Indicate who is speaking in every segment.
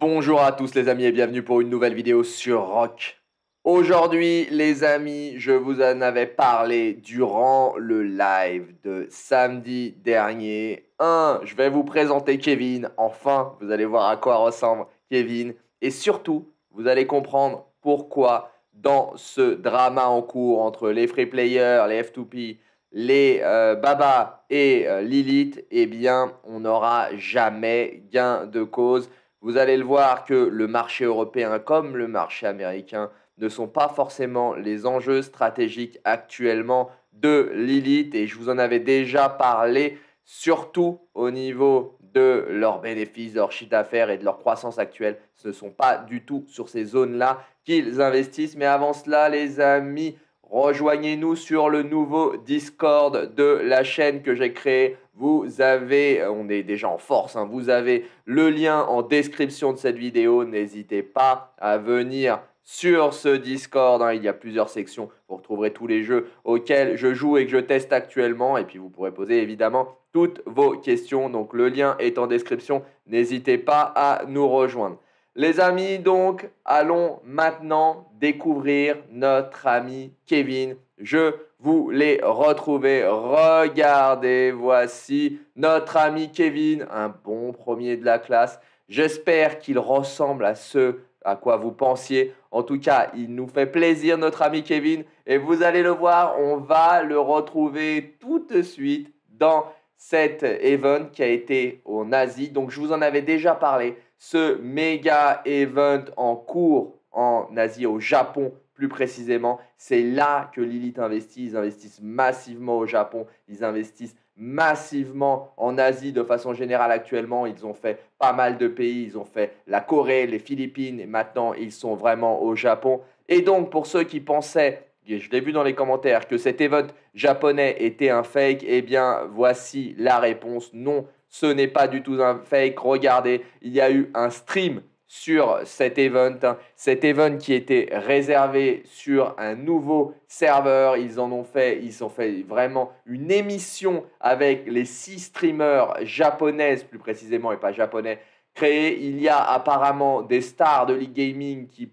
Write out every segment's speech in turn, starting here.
Speaker 1: Bonjour à tous les amis et bienvenue pour une nouvelle vidéo sur Rock. Aujourd'hui les amis, je vous en avais parlé durant le live de samedi dernier. 1. Je vais vous présenter Kevin. Enfin, vous allez voir à quoi ressemble Kevin. Et surtout, vous allez comprendre pourquoi dans ce drama en cours entre les free players, les F2P, les euh, Baba et euh, Lilith, eh bien, on n'aura jamais gain de cause. Vous allez le voir que le marché européen comme le marché américain ne sont pas forcément les enjeux stratégiques actuellement de Lilith et je vous en avais déjà parlé surtout au niveau de leurs bénéfices, de leur chiffre d'affaires et de leur croissance actuelle. Ce ne sont pas du tout sur ces zones-là qu'ils investissent. Mais avant cela, les amis, Rejoignez-nous sur le nouveau Discord de la chaîne que j'ai créé. Vous avez, on est déjà en force, hein, vous avez le lien en description de cette vidéo. N'hésitez pas à venir sur ce Discord. Hein. il y a plusieurs sections. Vous retrouverez tous les jeux auxquels je joue et que je teste actuellement. Et puis vous pourrez poser évidemment toutes vos questions. Donc le lien est en description. N'hésitez pas à nous rejoindre. Les amis, donc, allons maintenant découvrir notre ami Kevin. Je vous l'ai retrouvé. Regardez, voici notre ami Kevin, un bon premier de la classe. J'espère qu'il ressemble à ce à quoi vous pensiez. En tout cas, il nous fait plaisir, notre ami Kevin. Et vous allez le voir, on va le retrouver tout de suite dans cet event qui a été en Asie. Donc, je vous en avais déjà parlé ce méga event en cours en Asie, au Japon plus précisément. C'est là que Lilith investit. Ils investissent massivement au Japon. Ils investissent massivement en Asie de façon générale actuellement. Ils ont fait pas mal de pays. Ils ont fait la Corée, les Philippines et maintenant ils sont vraiment au Japon. Et donc pour ceux qui pensaient, je l'ai vu dans les commentaires, que cet event japonais était un fake, eh bien voici la réponse. Non, ce n'est pas du tout un fake. Regardez, il y a eu un stream sur cet event. Cet event qui était réservé sur un nouveau serveur. Ils en ont fait, ils ont fait vraiment une émission avec les six streamers japonaises, plus précisément, et pas japonais, créé. Il y a apparemment des stars de l'e-gaming qui,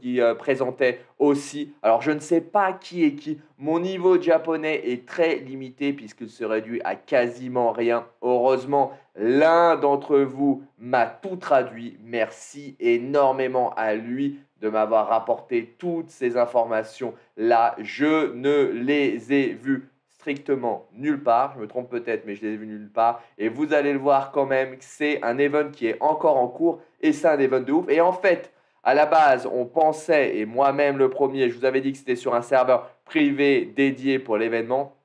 Speaker 1: qui euh, présentaient aussi. Alors je ne sais pas qui est qui. Mon niveau japonais est très limité puisqu'il se réduit à quasiment rien. Heureusement, l'un d'entre vous m'a tout traduit. Merci énormément à lui de m'avoir rapporté toutes ces informations là. Je ne les ai vues strictement nulle part. Je me trompe peut-être, mais je les ai vus nulle part. Et vous allez le voir quand même, c'est un event qui est encore en cours et c'est un event de ouf. Et en fait, à la base, on pensait, et moi-même le premier, je vous avais dit que c'était sur un serveur privé dédié pour l'événement.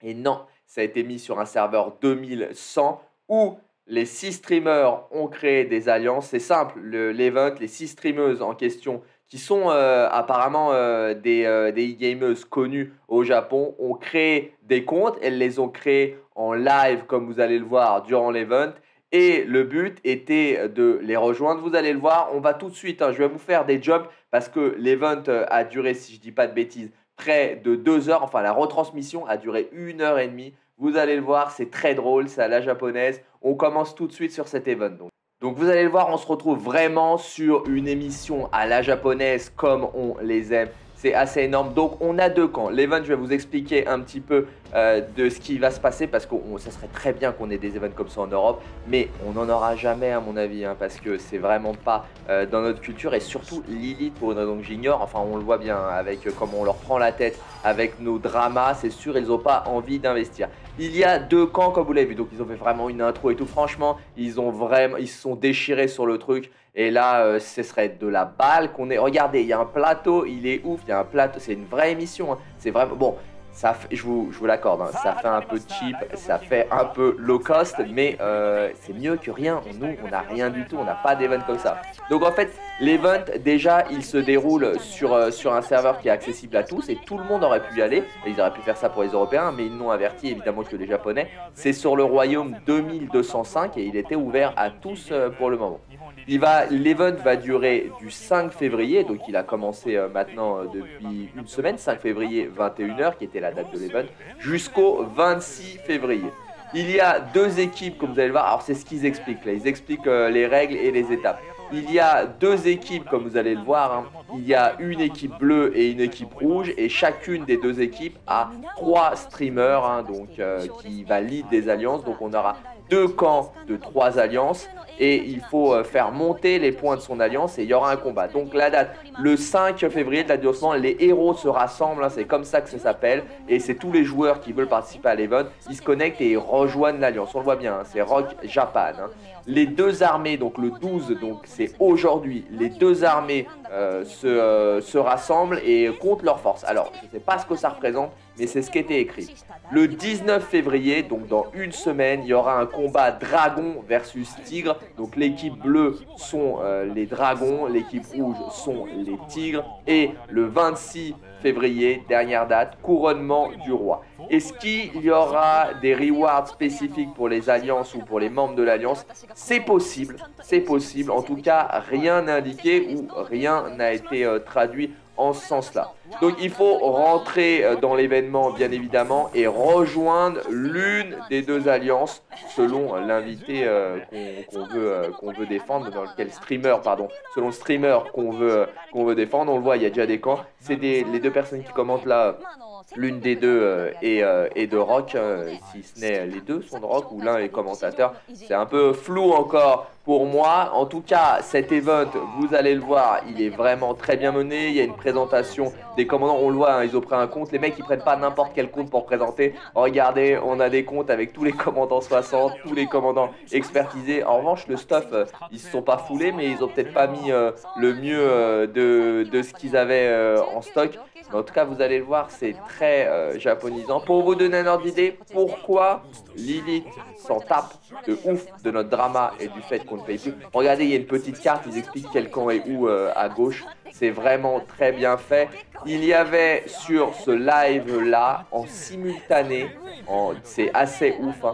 Speaker 1: Et non, ça a été mis sur un serveur 2100 où les six streamers ont créé des alliances. C'est simple, l'event, les six streameuses en question qui sont euh, apparemment euh, des, euh, des e-gamers connus au Japon, ont créé des comptes. Elles les ont créés en live, comme vous allez le voir, durant l'event. Et le but était de les rejoindre. Vous allez le voir, on va tout de suite, hein, je vais vous faire des jobs parce que l'event a duré, si je ne dis pas de bêtises, près de deux heures. Enfin, la retransmission a duré une heure et demie. Vous allez le voir, c'est très drôle, c'est à la japonaise. On commence tout de suite sur cet event. Donc. Donc vous allez le voir, on se retrouve vraiment sur une émission à la japonaise comme on les aime. C'est assez énorme. Donc on a deux camps. L'event, je vais vous expliquer un petit peu euh, de ce qui va se passer parce que ça serait très bien qu'on ait des événements comme ça en Europe, mais on n'en aura jamais à mon avis hein, parce que c'est vraiment pas euh, dans notre culture et surtout Lilith pour une raison que j'ignore. Enfin, on le voit bien avec euh, comment on leur prend la tête avec nos dramas. C'est sûr, ils n'ont pas envie d'investir. Il y a deux camps comme vous l'avez vu, donc ils ont fait vraiment une intro et tout. Franchement, ils ont vraiment, ils se sont déchirés sur le truc. Et là, ce serait de la balle qu'on est. Regardez, il y a un plateau, il est ouf, il y a un plateau, c'est une vraie émission. Hein. C'est vraiment. Bon, ça je vous, je vous l'accorde, hein. ça fait un peu cheap, ça fait un peu low cost, mais euh, c'est mieux que rien. Nous, on n'a rien du tout, on n'a pas d'event comme ça. Donc en fait, l'event, déjà, il se déroule sur, euh, sur un serveur qui est accessible à tous et tout le monde aurait pu y aller. ils auraient pu faire ça pour les Européens, mais ils n'ont averti évidemment que les Japonais. C'est sur le royaume 2205 et il était ouvert à tous pour le moment. L'event va durer du 5 février, donc il a commencé euh, maintenant euh, depuis une semaine, 5 février 21h, qui était la date de l'event, jusqu'au 26 février. Il y a deux équipes, comme vous allez le voir, alors c'est ce qu'ils expliquent là, ils expliquent euh, les règles et les étapes. Il y a deux équipes, comme vous allez le voir. Hein. Il y a une équipe bleue et une équipe rouge. Et chacune des deux équipes a trois streamers hein, donc, qui valident des alliances. Donc on aura deux camps de trois alliances et il faut euh, faire monter les points de son alliance et il y aura un combat. Donc la date, le 5 février de l'adossement, les héros se rassemblent, hein, c'est comme ça que ça s'appelle et c'est tous les joueurs qui veulent participer à l'event, ils se connectent et ils rejoignent l'alliance. On le voit bien, hein, c'est Rock Japan. Hein. Les deux armées, donc le 12, donc c'est aujourd'hui, les deux armées euh, se, euh, se rassemblent et comptent leurs forces. Alors, je ne sais pas ce que ça représente, mais c'est ce qui était écrit. Le 19 février, donc dans une semaine, il y aura un combat dragon versus tigre. Donc l'équipe bleue sont euh, les dragons, l'équipe rouge sont les tigres. Et le 26 février, dernière date, couronnement du roi. Est-ce qu'il y aura des rewards spécifiques pour les alliances ou pour les membres de l'alliance C'est possible, c'est possible. En tout cas, rien n'a indiqué ou rien n'a été euh, traduit en ce sens-là. Donc il faut rentrer euh, dans l'événement bien évidemment et rejoindre l'une des deux alliances selon l'invité euh, qu'on veut, euh, qu'on veut défendre, dans lequel streamer, pardon, selon le streamer qu'on veut, qu'on veut défendre. On le voit, il y a déjà des camps. C'est les deux personnes qui commentent là l'une des deux est, de rock, si ce n'est les deux sont de rock ou l'un est commentateur. C'est un peu flou encore pour moi. En tout cas, cet event, vous allez le voir, il est vraiment très bien mené. Il y a une présentation des commandants, on le voit, hein, ils ont pris un compte. Les mecs, ils prennent pas n'importe quel compte pour présenter. Regardez, on a des comptes avec tous les commandants 60, tous les commandants expertisés. En revanche, le stuff, euh, ils se sont pas foulés, mais ils ont peut-être pas mis euh, le mieux euh, de, de, ce qu'ils avaient en stock. En tout cas, vous allez le voir, c'est très japonisant. Pour vous donner un ordre d'idée, pourquoi Lilith s'en tape de ouf de notre drama et du fait qu'on ne paye plus. Regardez, il y a une petite carte, ils expliquent quel camp est où à gauche. C'est vraiment très bien fait. Il y avait sur ce live-là, en simultané, c'est assez ouf,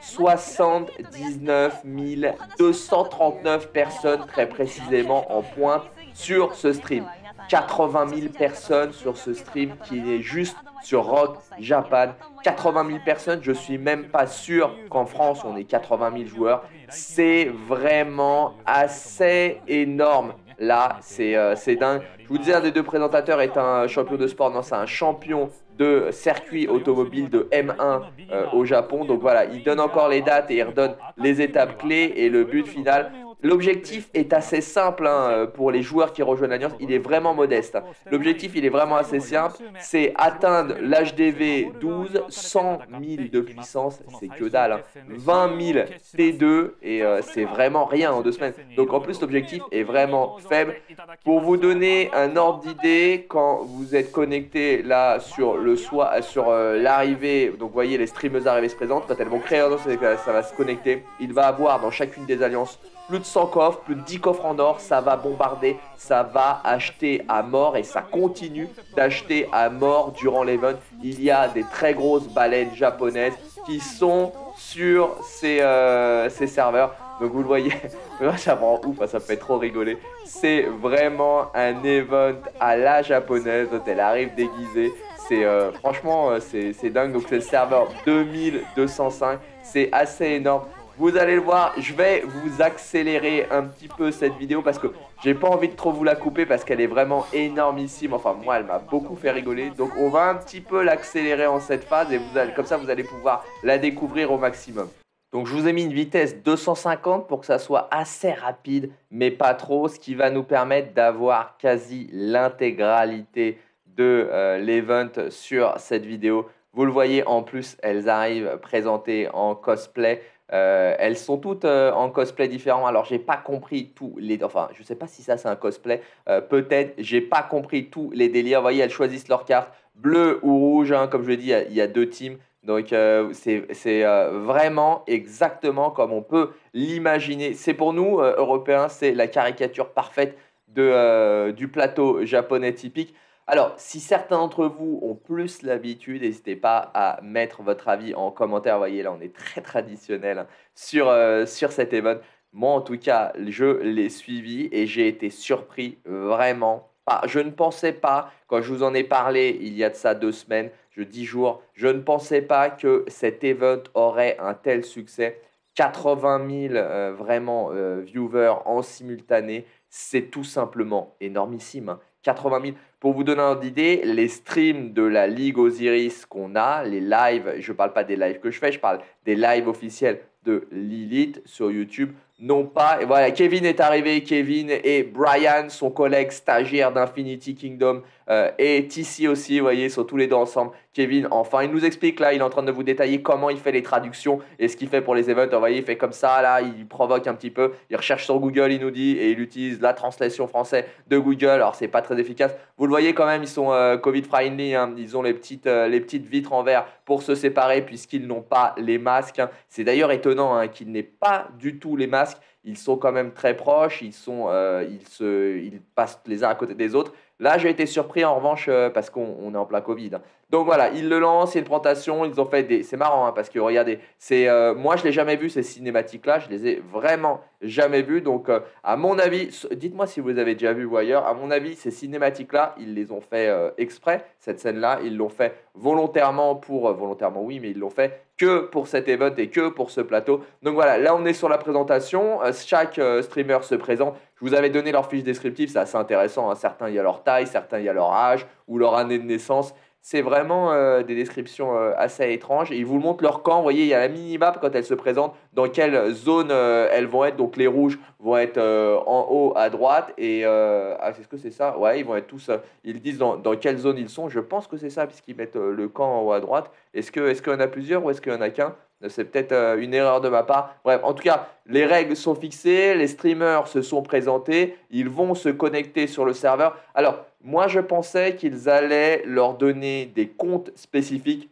Speaker 1: 79 hein, 239 personnes très précisément en pointe sur ce stream. 80 000 personnes sur ce stream qui est juste sur Rock Japan. 80 000 personnes, je suis même pas sûr qu'en France on ait 80 000 joueurs. C'est vraiment assez énorme. Là, euh, c'est dingue. Je vous disais, un des deux présentateurs est un champion de sport. Non, c'est un champion de circuit automobile de M1 euh, au Japon. Donc voilà, il donne encore les dates et il redonne les étapes clés et le but final. L'objectif est assez simple hein, pour les joueurs qui rejoignent l'Alliance. Il est vraiment modeste. L'objectif, il est vraiment assez simple. C'est atteindre l'HDV 12, 100 000 de puissance. C'est que dalle. 20 000 T2 et euh, c'est vraiment rien en deux semaines. Donc en plus, l'objectif est vraiment faible. Pour vous donner un ordre d'idée, quand vous êtes connecté là sur le soir, sur euh, l'arrivée, donc vous voyez les streamers arrivées se présentent, quand elles vont créer un ça va se connecter. Il va avoir dans chacune des alliances plus de 100 coffres, plus de 10 coffres en or, ça va bombarder, ça va acheter à mort et ça continue d'acheter à mort durant l'event. Il y a des très grosses baleines japonaises qui sont sur ces, euh, ces serveurs. Donc vous le voyez, ça rend ouf, hein, ça me fait trop rigoler. C'est vraiment un event à la japonaise, elle arrive déguisée. C'est euh, franchement, euh, c'est dingue. Donc c'est le serveur 2205, c'est assez énorme. Vous allez le voir, je vais vous accélérer un petit peu cette vidéo parce que j'ai pas envie de trop vous la couper parce qu'elle est vraiment énormissime. Enfin, moi, elle m'a beaucoup fait rigoler. Donc, on va un petit peu l'accélérer en cette phase et comme ça, vous allez pouvoir la découvrir au maximum. Donc, je vous ai mis une vitesse 250 pour que ça soit assez rapide, mais pas trop, ce qui va nous permettre d'avoir quasi l'intégralité de euh, l'event sur cette vidéo. Vous le voyez, en plus, elles arrivent présentées en cosplay. Euh, elles sont toutes euh, en cosplay différent. Alors, j'ai pas compris tous les. Enfin, je sais pas si ça c'est un cosplay. Euh, peut-être. J'ai pas compris tous les délires. Vous voyez, elles choisissent leur carte bleu ou rouge. Hein. Comme je l'ai dit, il y, a deux teams. Donc, c'est vraiment exactement comme on peut l'imaginer. C'est pour nous, Européens, c'est la caricature parfaite de, du plateau japonais typique. Alors, si certains d'entre vous ont plus l'habitude, n'hésitez pas à mettre votre avis en commentaire. Vous voyez, là, on est très traditionnel hein, sur, euh, sur cet event. Moi, en tout cas, je l'ai suivi et j'ai été surpris vraiment. je ne pensais pas, quand je vous en ai parlé il y a de ça deux semaines, je dix jours, je ne pensais pas que cet event aurait un tel succès. 80 000 vraiment viewers en simultané, c'est tout simplement énormissime. 80 hein. 000. Pour vous donner un idée, les streams de la Ligue Osiris qu'on a, les lives, je ne parle pas des lives que je fais, je parle des lives officiels de Lilith sur YouTube non pas. Et voilà, Kevin est arrivé. Kevin et Brian, son collègue stagiaire d'Infinity Kingdom, euh, et ici aussi, vous voyez, sont tous les deux ensemble. Kevin, enfin, il nous explique là, il est en train de vous détailler comment il fait les traductions et ce qu'il fait pour les events. Vous voyez, il fait comme ça, là, il provoque un petit peu. Il recherche sur Google, il nous dit, et il utilise la translation française de Google. Alors, c'est pas très efficace. Vous le voyez quand même, ils sont euh, Covid-friendly. Hein. Ils ont les petites, euh, les petites vitres en verre pour se séparer puisqu'ils n'ont pas les masques. Hein. C'est d'ailleurs étonnant hein, qu'ils n'aient pas du tout les masques ils sont quand même très proches, ils, sont, euh, ils, se, ils passent les uns à côté des autres. Là, j'ai été surpris en revanche parce qu'on est en plein Covid. Donc voilà, ils le lancent, il y a une présentation, ils ont fait des... C'est marrant hein, parce que regardez, euh, moi je l'ai jamais vu ces cinématiques-là, je les ai vraiment jamais vus. Donc à mon avis, dites-moi si vous avez déjà vu ou ailleurs, à mon avis ces cinématiques-là, ils les ont fait exprès, cette scène-là, ils l'ont fait volontairement pour... volontairement oui, mais ils l'ont fait que pour cet event et que pour ce plateau. Donc voilà, là on est sur la présentation. Euh, chaque euh, streamer se présente. Je vous avais donné leur fiche descriptive, c'est assez intéressant. Hein. Certains, il y a leur taille, certains, il y a leur âge ou leur année de naissance. C'est vraiment euh, des descriptions assez étranges. ils vous montrent leur camp. Vous voyez, il y a la mini-map quand elles se présentent, dans quelle zone elles vont être. Donc les rouges vont être en haut à droite. Et ah, est-ce que c'est ça? Ouais, ils vont être tous. ils disent dans, dans, quelle zone ils sont. Je pense que c'est ça, puisqu'ils mettent le camp en haut à droite. Est-ce qu'il y en a plusieurs ou est-ce qu'il y en a qu'un? C'est peut-être euh, une erreur de ma part. Bref, en tout cas, les règles sont fixées, les streamers se sont présentés, ils vont se connecter sur le serveur. Alors, moi, je pensais qu'ils allaient leur donner des comptes spécifiques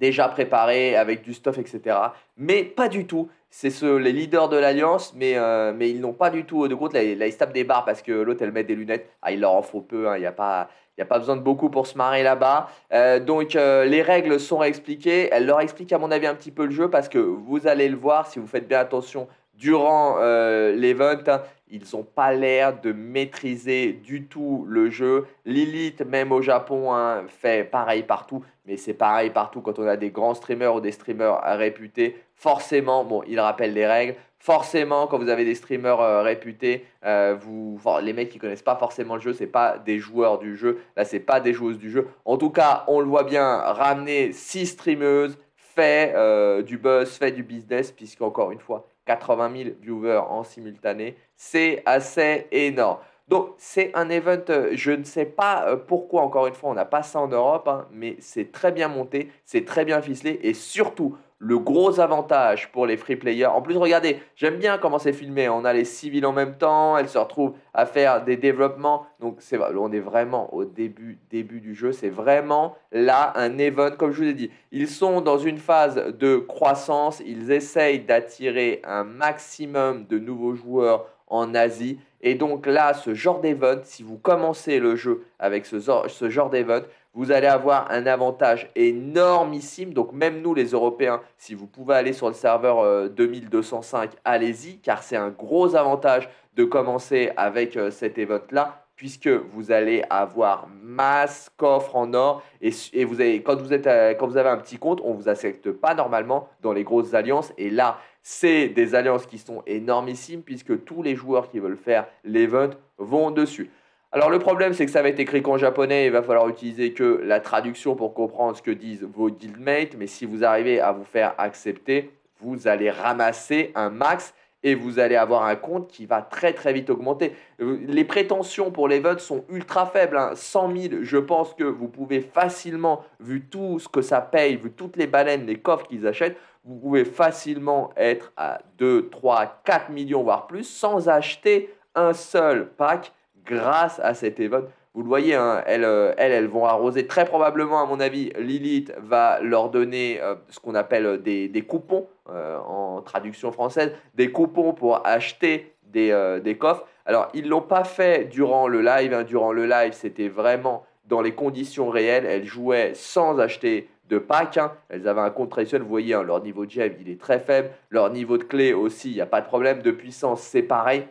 Speaker 1: déjà préparés avec du stuff, etc. Mais pas du tout. C'est ce, les leaders de l'Alliance, mais, euh, ils n'ont pas du tout de compte. Là, ils tapent des barres parce que l'autre, elle met des lunettes. Ah, il leur en faut peu, hein. il n'y a pas il n'y a pas besoin de beaucoup pour se marrer là-bas. Euh, donc euh, les règles sont expliquées. Elle leur explique à mon avis un petit peu le jeu parce que vous allez le voir si vous faites bien attention durant euh, l'event. Hein, ils n'ont pas l'air de maîtriser du tout le jeu. Lilith, même au Japon, hein, fait pareil partout. Mais c'est pareil partout quand on a des grands streamers ou des streamers réputés. Forcément, bon, ils rappellent les règles. Forcément, quand vous avez des streamers euh, réputés, euh, vous, les mecs qui connaissent pas forcément le jeu, c'est pas des joueurs du jeu. Là, c'est pas des joueuses du jeu. En tout cas, on le voit bien, ramener 6 streameuses, fait euh, du buzz, fait du business, puisqu'encore une fois, 80 000 viewers en simultané, c'est assez énorme. Donc c'est un event, je ne sais pas pourquoi, encore une fois, on n'a pas ça en Europe, hein, mais c'est très bien monté, c'est très bien ficelé, et surtout, le gros avantage pour les free players. En plus, regardez, j'aime bien comment c'est filmé. On a les civils en même temps, elles se retrouvent à faire des développements. Donc, c'est, on est vraiment au début, début du jeu. C'est vraiment là un event, comme je vous ai dit. Ils sont dans une phase de croissance. Ils essayent d'attirer un maximum de nouveaux joueurs en Asie. Et donc là, ce genre d'event, si vous commencez le jeu avec ce, genre d'event, vous allez avoir un avantage énormissime. Donc même nous les Européens, si vous pouvez aller sur le serveur 2205, euh, allez-y, car c'est un gros avantage de commencer avec euh, cet event-là, puisque vous allez avoir masse coffre en or, et, vous avez, quand, vous êtes, euh, quand vous avez un petit compte, on ne vous accepte pas normalement dans les grosses alliances, et là, c'est des alliances qui sont énormissimes, puisque tous les joueurs qui veulent faire l'event vont dessus. Alors le problème, c'est que ça va être écrit qu'en japonais, il va falloir utiliser que la traduction pour comprendre ce que disent vos guildmates, mais si vous arrivez à vous faire accepter, vous allez ramasser un max et vous allez avoir un compte qui va très très vite augmenter. Euh, les prétentions pour les votes sont ultra faibles. 100 hein. 000, je pense que vous pouvez facilement, vu tout ce que ça paye, vu toutes les baleines, les coffres qu'ils achètent, vous pouvez facilement être à 2, 3, 4 millions, voire plus, sans acheter un seul pack grâce à cet event. Vous le voyez, hein, euh, elles, elles, vont arroser très probablement, à mon avis, Lilith va leur donner euh, ce qu'on appelle des, des coupons euh, en traduction française, des coupons pour acheter des, des coffres. Alors, ils ne l'ont pas fait durant le live. Hein. Durant le live, c'était vraiment dans les conditions réelles. Elles jouaient sans acheter de pack. Hein. Elles avaient un compte traditionnel. Vous voyez, leur niveau de gem, il est très faible. Leur niveau de clé aussi, il n'y a pas de problème. De puissance, c'est pareil.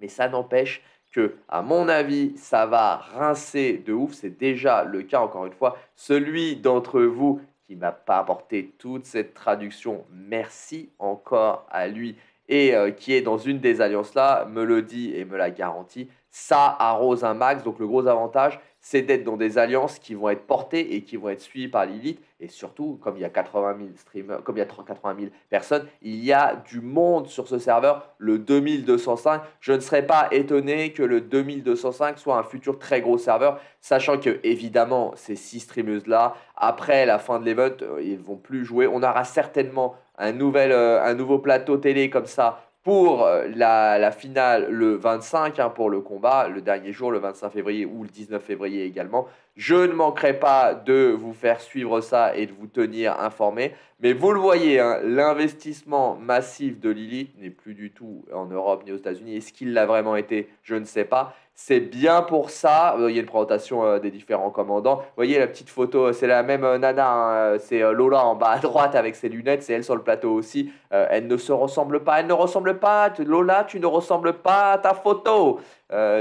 Speaker 1: Mais ça n'empêche que, à mon avis, ça va rincer de ouf. C'est déjà le cas, encore une fois. Celui d'entre vous qui m'a pas apporté toute cette traduction. Merci encore à lui et euh, qui est dans une des alliances là, me le dit et me la garantit. Ça arrose un max, donc le gros avantage, c'est d'être dans des alliances qui vont être portées et qui vont être suivies par l'élite. Et surtout, comme il y a 80 000 streamers, comme il y a 80 000 personnes, il y a du monde sur ce serveur, le 2205. Je ne serais pas étonné que le 2205 soit un futur très gros serveur, sachant que évidemment ces six streameuses là, après la fin de l'event, euh, ils vont plus jouer. On aura certainement un nouvel, euh, un nouveau plateau télé comme ça pour euh, la, finale le 25 hein, pour le combat, le dernier jour, le 25 février ou le 19 février également. Je ne manquerai pas de vous faire suivre ça et de vous tenir informé. Mais vous le voyez, hein, l'investissement massif de Lilith n'est plus du tout en Europe ni aux États-Unis. Est-ce qu'il l'a vraiment été? Je ne sais pas. C'est bien pour ça. Euh, y a une présentation euh, des différents commandants. Vous voyez la petite photo, c'est la même euh, nana. Hein, c'est Lola en bas à droite avec ses lunettes. C'est elle sur le plateau aussi. elle ne se ressemble pas. Elle ne ressemble pas. Lola, tu ne ressembles pas à ta photo.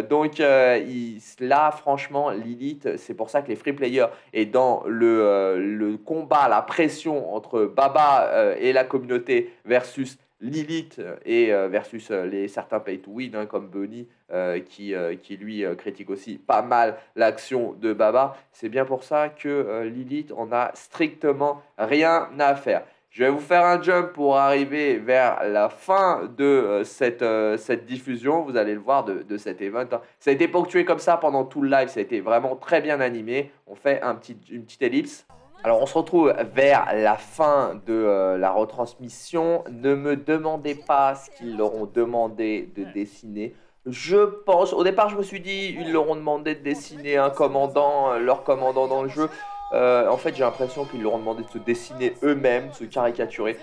Speaker 1: donc là, franchement, Lilith, c'est pour ça que les free players et dans le, le combat, la pression entre Baba et la communauté versus Lilith et versus les certains pay to win hein, comme Bunny euh, qui, euh, qui lui euh, critique aussi pas mal l'action de Baba. C'est bien pour ça que Lilith en a strictement rien à faire. Je vais vous faire un jump pour arriver vers la fin de cette, cette diffusion. Vous allez le voir de, de cet event. Hein. Ça a été ponctué comme ça pendant tout le live. Ça a été vraiment très bien animé. On fait un petit, une petite ellipse. Alors on se retrouve vers la fin de la retransmission. Ne me demandez pas ce qu'ils leur ont demandé de dessiner. Je pense, au départ je me suis dit, ils leur ont demandé de dessiner un commandant, euh, leur commandant dans le jeu. Euh, en fait j'ai l'impression qu'ils leur ont demandé de se dessiner eux-mêmes, de se caricaturer.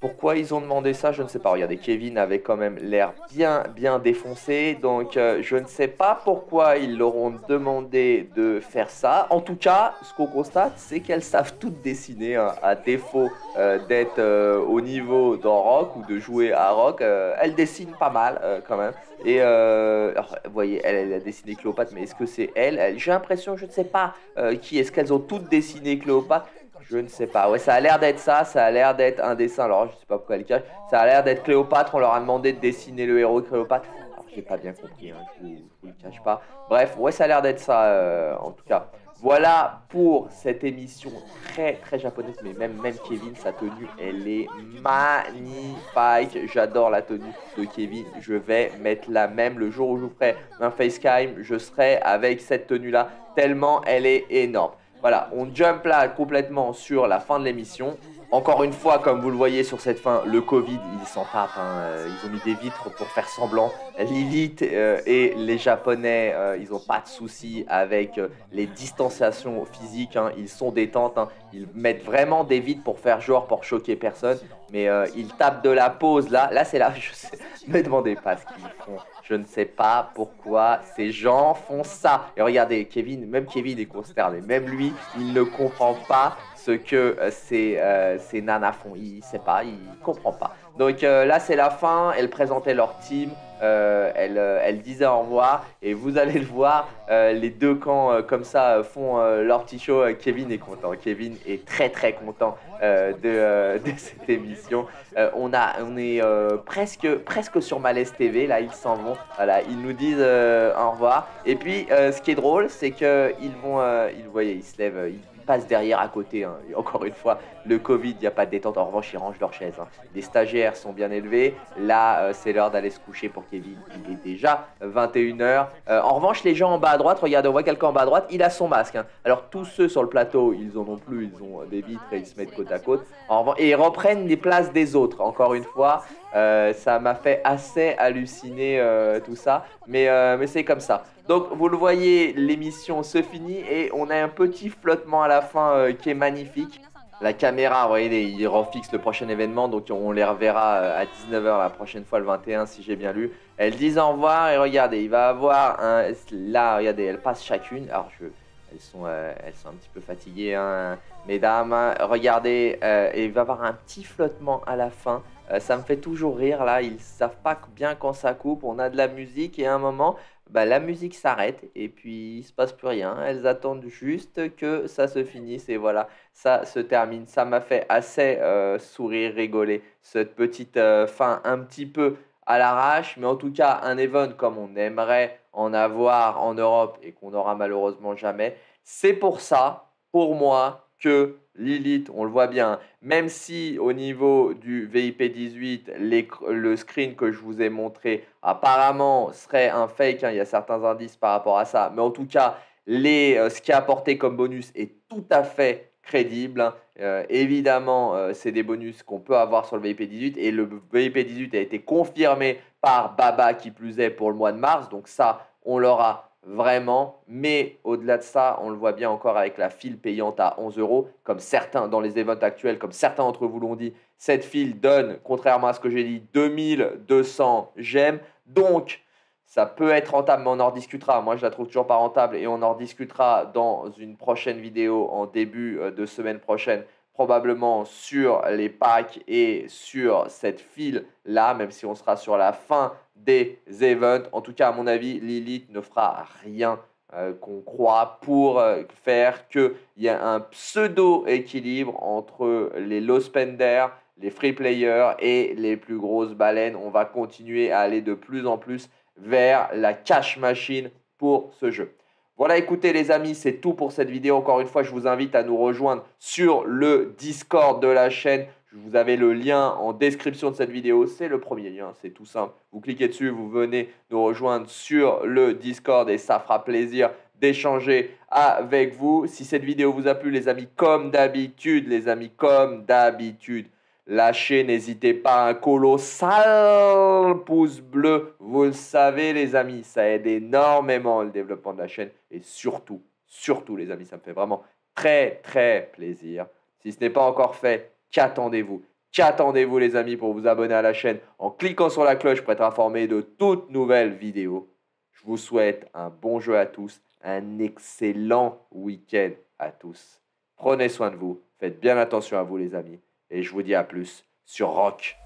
Speaker 1: Pourquoi ils ont demandé ça, je ne sais pas. Regardez, Kevin avait quand même l'air bien, bien défoncé. Donc, euh, je ne sais pas pourquoi ils leur ont demandé de faire ça. En tout cas, ce qu'on constate, c'est qu'elles savent toutes dessiner, hein, à défaut euh, d'être euh, au niveau dans Rock ou de jouer à Rock. elles dessinent pas mal, quand même. Et, vous voyez, elle, a dessiné Cléopâtre, mais est-ce que c'est elle? J'ai l'impression, je ne sais pas qui. Est-ce qu'elles ont toutes dessiné Cléopâtre je ne sais pas. Ouais, ça a l'air d'être ça. Ça a l'air d'être un dessin. Alors, je sais pas pourquoi elle cache. Ça a l'air d'être Cléopâtre. On leur a demandé de dessiner le héros Cléopâtre. Alors, j'ai pas bien compris. Hein, je, cache pas. Bref, ouais, ça a l'air d'être ça. Euh, en tout cas. Voilà pour cette émission très très japonaise, mais même, même Kevin, sa tenue, elle est magnifique. J'adore la tenue de Kevin. Je vais mettre la même le jour où je vous ferai un facecam. Je serai avec cette tenue-là, tellement elle est énorme. Voilà, on jump là complètement sur la fin de l'émission. Encore une fois, comme vous le voyez sur cette fin, le Covid, ils s'en tapent. Hein. Euh, ils ont mis des vitres pour faire semblant. Lilith euh, et les Japonais, euh, ils n'ont pas de soucis avec les distanciations physiques. Hein. Ils sont détentes. Hein. Ils mettent vraiment des vitres pour faire genre, pour choquer personne. Mais ils tapent de la pause là. Là, c'est là. Je sais, me demandez pas ce qu'ils font. Je ne sais pas pourquoi ces gens font ça. Et regardez, Kevin, même Kevin est consterné. Même lui, il ne comprend pas ce que euh, ces, euh, ces nanas font. Il ne sait pas, il ne comprend pas. Donc euh, là, c'est la fin. Elles présentaient leur team. elles, elles, disaient au revoir. Et vous allez le voir, les deux camps comme ça font leur petit show. Kevin est content. Kevin est très très content de, cette émission. on, a, on est presque, presque sur Malaise TV. Là, ils s'en vont. Voilà, ils nous disent au revoir. Et puis, ce qui est drôle, c'est qu'ils vont, ils, voyez, ils se lèvent, passe derrière à côté. Hein. encore une fois, le Covid, il n'y a pas de détente. En revanche, ils rangent leurs chaises. Hein. Les stagiaires sont bien élevés. Là, euh, c'est l'heure d'aller se coucher pour Kevin. Il est déjà 21h. Euh, en revanche, les gens en bas à droite, regardez, on voit quelqu'un en bas à droite, il a son masque. Hein. Alors, tous ceux sur le plateau, ils en ont plus. Ils ont des vitres et ils se mettent côte à côte. En revanche, et ils reprennent les places des autres. Encore une fois, euh, ça m'a fait assez halluciner tout ça. Mais c'est comme ça. Donc vous le voyez, l'émission se finit et on a un petit flottement à la fin euh, qui est magnifique. La caméra, vous voyez, il refixe le prochain événement, donc on les reverra euh, à 19h la prochaine fois, le 21, si j'ai bien lu. Elles disent au revoir et regardez, il va avoir un... Là, regardez, elles passent chacune. Alors, elles, sont, euh, elles sont un petit peu fatiguées, hein, mesdames. Regardez, et il va avoir un petit flottement à la fin. ça me fait toujours rire, là, ils savent pas bien quand ça coupe. On a de la musique et à un moment, bah, la musique s'arrête et puis il se passe plus rien. Elles attendent juste que ça se finisse et voilà, ça se termine. Ça m'a fait assez euh, sourire, rigoler, cette petite euh, fin un petit peu à l'arrache, mais en tout cas un event comme on aimerait en avoir en Europe et qu'on n'aura malheureusement jamais. C'est pour ça, pour moi, que Lilith, on le voit bien, même si au niveau du VIP 18, le screen que je vous ai montré apparemment serait un fake, hein, il y a certains indices par rapport à ça, mais en tout cas, les, euh, ce qui est apporté comme bonus est tout à fait crédible. Hein. Euh, évidemment, euh, c'est des bonus qu'on peut avoir sur le VIP 18 et le VIP 18 a été confirmé par Baba qui plus est pour le mois de mars, donc ça, on l'aura vraiment. Mais au-delà de ça, on le voit bien encore avec la file payante à 11 euros, comme certains dans les events actuels, comme certains d'entre vous l'ont dit, cette file donne, contrairement à ce que j'ai dit, 2200 gemmes. Donc, ça peut être rentable, mais on en rediscutera. Moi, je la trouve toujours pas rentable et on en rediscutera dans une prochaine vidéo en début euh, de semaine prochaine, probablement sur les packs et sur cette file là, même si on sera sur la fin des events. En tout cas, à mon avis, Lilith ne fera rien euh, qu'on croit pour euh, faire qu'il y ait un pseudo-équilibre entre les low spenders, les free players et les plus grosses baleines. On va continuer à aller de plus en plus vers la cash machine pour ce jeu. Voilà, écoutez les amis, c'est tout pour cette vidéo. Encore une fois, je vous invite à nous rejoindre sur le Discord de la chaîne. Vous avez le lien en description de cette vidéo. C'est le premier lien, c'est tout simple. Vous cliquez dessus, vous venez nous rejoindre sur le Discord et ça fera plaisir d'échanger avec vous. Si cette vidéo vous a plu, les amis, comme d'habitude, les amis, comme d'habitude, lâchez, n'hésitez pas, un colossal pouce bleu. Vous le savez, les amis, ça aide énormément le développement de la chaîne. Et surtout, surtout, les amis, ça me fait vraiment très, très plaisir. Si ce n'est pas encore fait, Qu'attendez-vous? Qu'attendez-vous les amis pour vous abonner à la chaîne? En cliquant sur la cloche pour être informé de toutes nouvelles vidéos. Je vous souhaite un bon jeu à tous, un excellent week-end à tous. Prenez soin de vous, faites bien attention à vous les amis et je vous dis à plus sur Rock.